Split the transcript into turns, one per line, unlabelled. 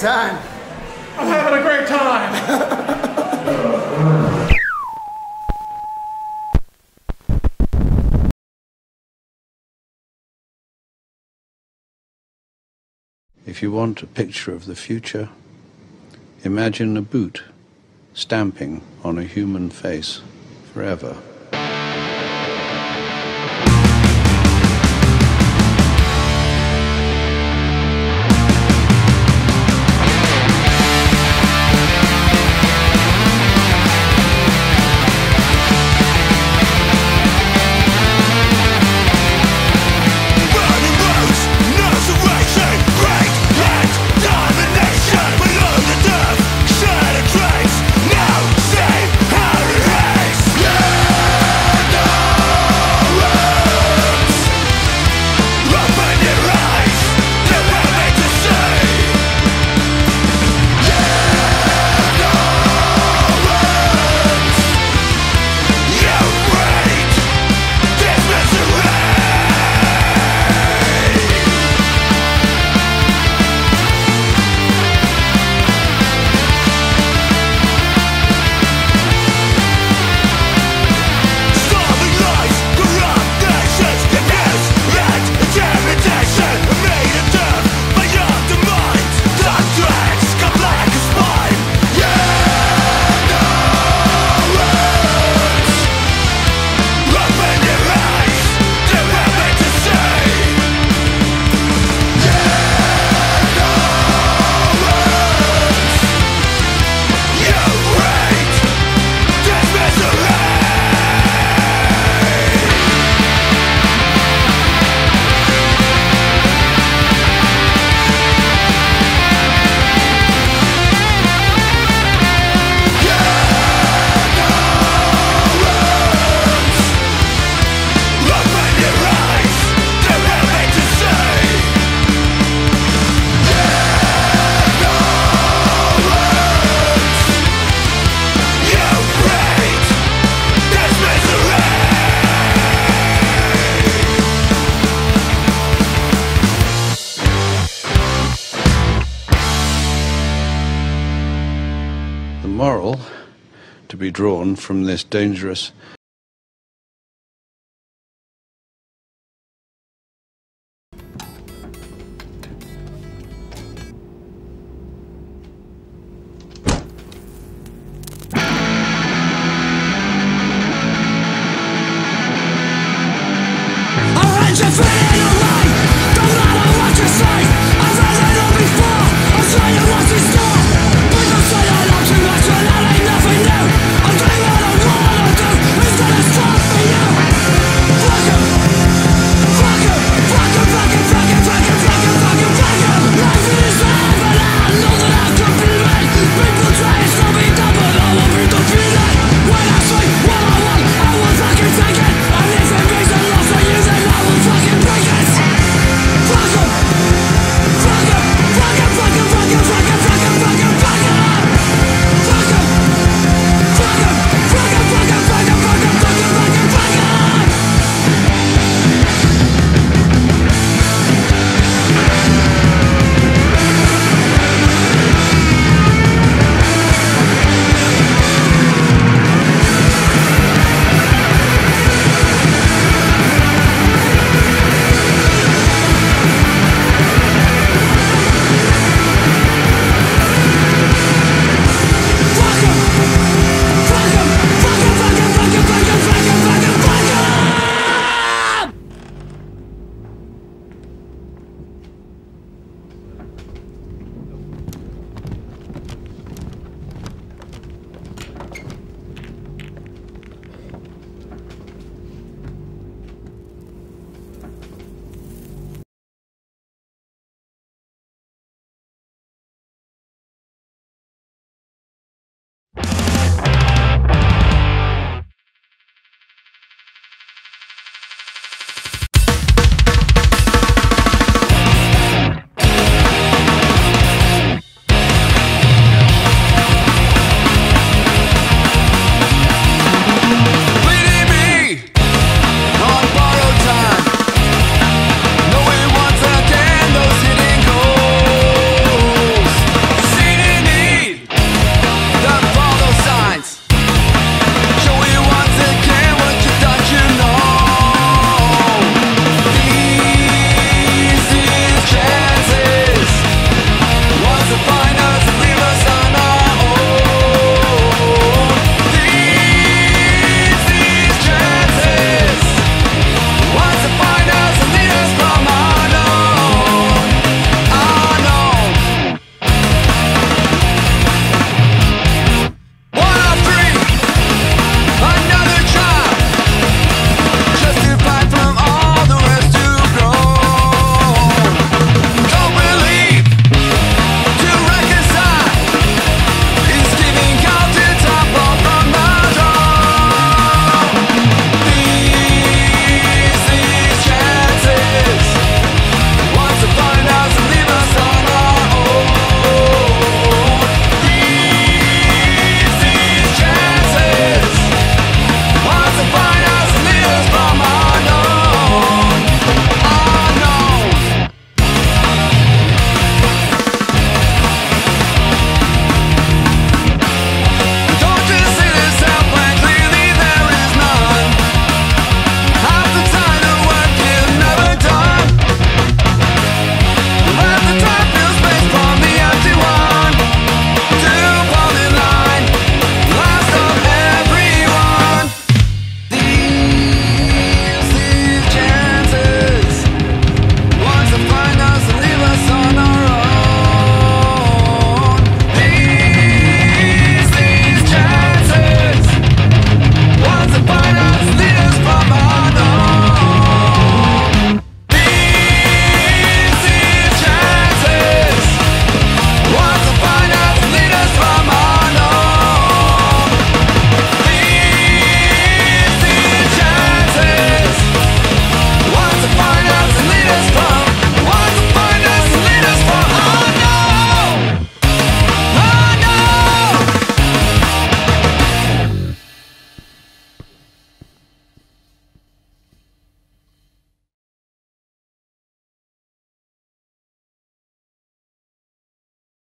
time.
I'm having a great time.
if you want a picture of the future, imagine a boot stamping on a human face forever. be drawn from this dangerous